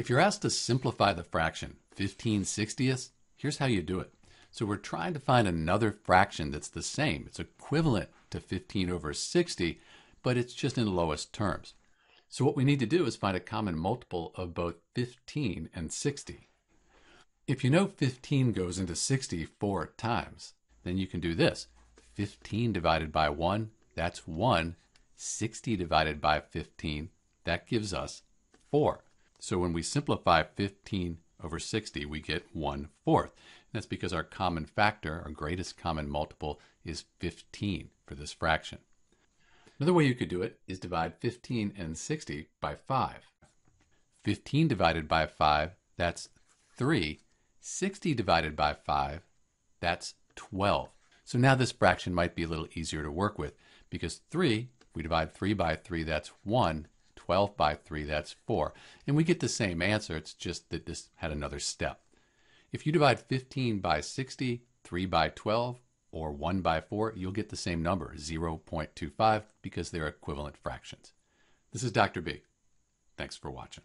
If you're asked to simplify the fraction 15 sixtieths, here's how you do it. So we're trying to find another fraction that's the same. It's equivalent to 15 over 60, but it's just in lowest terms. So what we need to do is find a common multiple of both 15 and 60. If you know 15 goes into 60 four times, then you can do this. 15 divided by 1, that's 1. 60 divided by 15, that gives us 4. So when we simplify 15 over 60, we get 1 fourth. That's because our common factor, our greatest common multiple, is 15 for this fraction. Another way you could do it is divide 15 and 60 by 5. 15 divided by 5, that's 3. 60 divided by 5, that's 12. So now this fraction might be a little easier to work with because 3, if we divide 3 by 3, that's 1. 12 by 3, that's 4. And we get the same answer, it's just that this had another step. If you divide 15 by 60, 3 by 12, or 1 by 4, you'll get the same number, 0.25, because they're equivalent fractions. This is Dr. B. Thanks for watching.